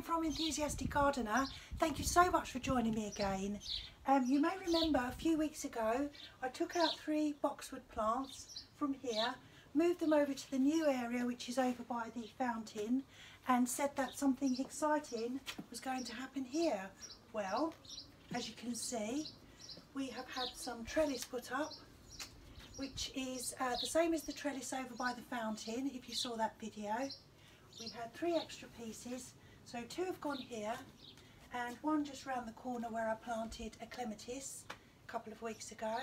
Jane from Enthusiastic Gardener. Thank you so much for joining me again. Um, you may remember a few weeks ago I took out three boxwood plants from here, moved them over to the new area which is over by the fountain and said that something exciting was going to happen here. Well, as you can see, we have had some trellis put up which is uh, the same as the trellis over by the fountain if you saw that video. We had three extra pieces, so two have gone here and one just round the corner where I planted a clematis a couple of weeks ago.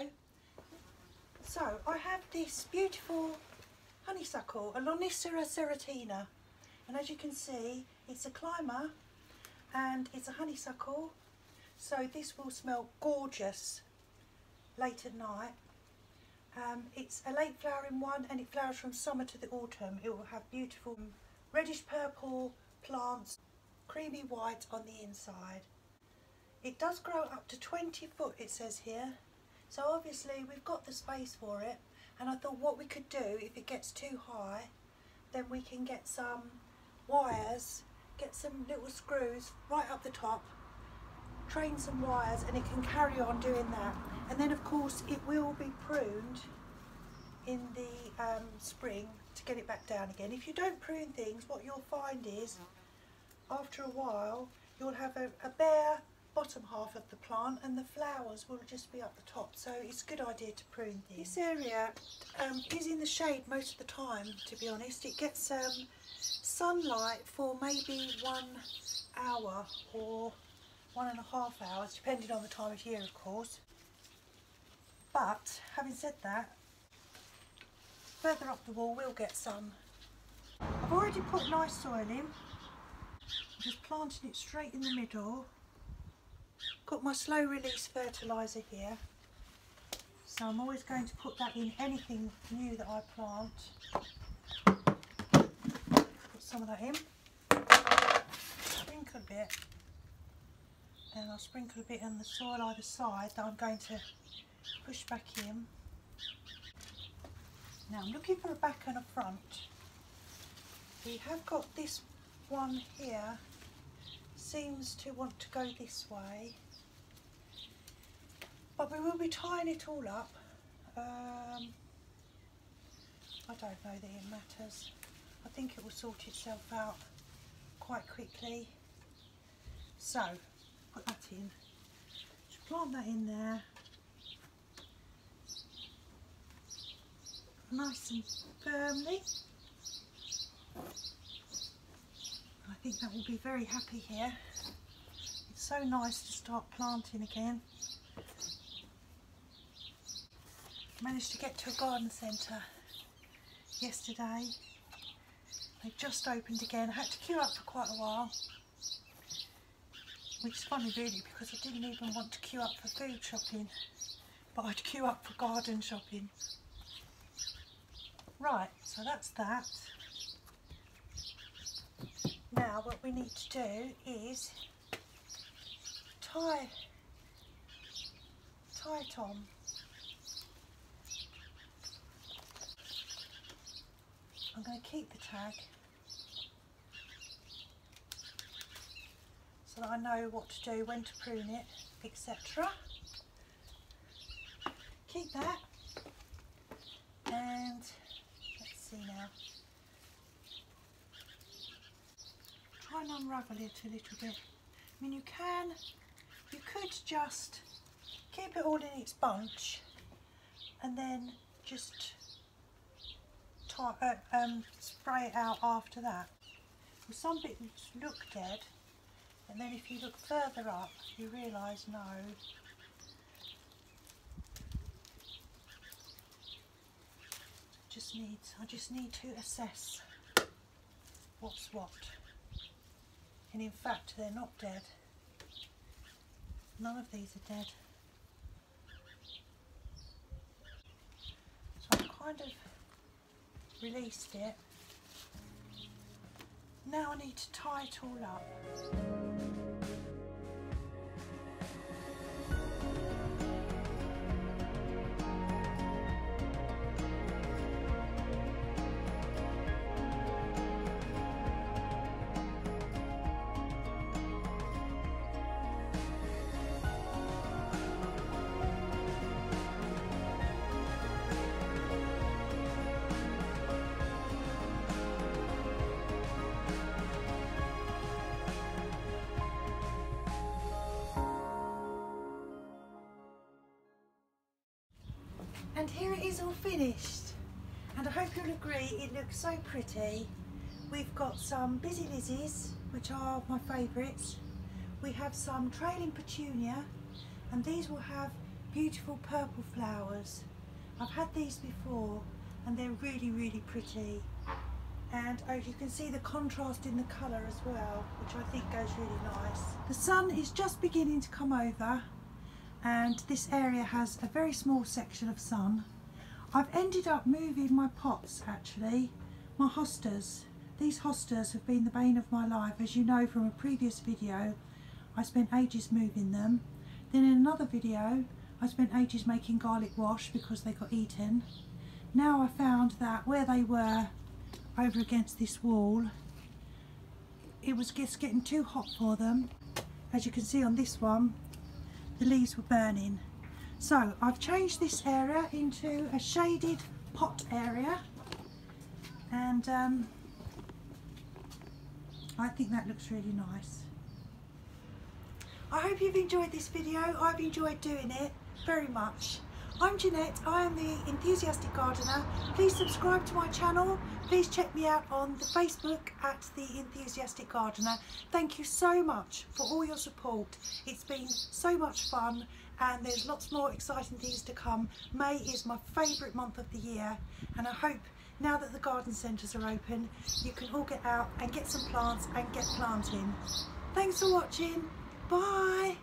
So I have this beautiful honeysuckle, a Serotina, and as you can see it's a climber and it's a honeysuckle so this will smell gorgeous late at night um, it's a late flowering one and it flowers from summer to the autumn. It will have beautiful reddish purple plants, creamy white on the inside. It does grow up to 20 foot it says here. So obviously we've got the space for it and I thought what we could do if it gets too high then we can get some wires, get some little screws right up the top train some wires and it can carry on doing that and then of course it will be pruned in the um, spring to get it back down again. If you don't prune things what you'll find is after a while you'll have a, a bare bottom half of the plant and the flowers will just be up the top so it's a good idea to prune things. This area um, is in the shade most of the time to be honest. It gets um, sunlight for maybe one hour or one and a half hours, depending on the time of year, of course. But, having said that, further up the wall we'll get some. I've already put nice soil in. Just planting it straight in the middle. Got my slow release fertiliser here. So I'm always going to put that in anything new that I plant. Put some of that in. Sprinkle a bit and I'll sprinkle a bit on the soil either side that I'm going to push back in. Now I'm looking for a back and a front. We have got this one here, seems to want to go this way, but we will be tying it all up. Um, I don't know that it matters. I think it will sort itself out quite quickly. So put that in. Just plant that in there. Nice and firmly. Think that will be very happy here. It's so nice to start planting again. Managed to get to a garden centre yesterday. They just opened again. I had to queue up for quite a while which is funny really because I didn't even want to queue up for food shopping but I'd queue up for garden shopping right so that's that now what we need to do is tie tie it on I'm going to keep the tag so that I know what to do, when to prune it, etc. Keep that and let's see now. Try and unravel it a little bit. I mean you can, you could just keep it all in its bunch and then just uh, um, spray it out after that. Well, some bits look dead and then if you look further up you realise no just need I just need to assess what's what and in fact they're not dead. None of these are dead. So I've kind of released it. Now I need to tie it all up And here it is all finished. And I hope you'll agree it looks so pretty. We've got some busy lizzies, which are my favourites. We have some trailing petunia, and these will have beautiful purple flowers. I've had these before, and they're really, really pretty. And as you can see the contrast in the colour as well, which I think goes really nice. The sun is just beginning to come over and this area has a very small section of sun. I've ended up moving my pots actually, my hostas. These hostas have been the bane of my life. As you know from a previous video, I spent ages moving them. Then in another video, I spent ages making garlic wash because they got eaten. Now I found that where they were over against this wall, it was just getting too hot for them. As you can see on this one, the leaves were burning. So I've changed this area into a shaded pot area and um, I think that looks really nice. I hope you've enjoyed this video. I've enjoyed doing it very much. I'm Janette, I am the Enthusiastic Gardener. Please subscribe to my channel. Please check me out on the Facebook at the Enthusiastic Gardener. Thank you so much for all your support. It's been so much fun and there's lots more exciting things to come. May is my favourite month of the year and I hope now that the garden centres are open you can all get out and get some plants and get planting. Thanks for watching. Bye.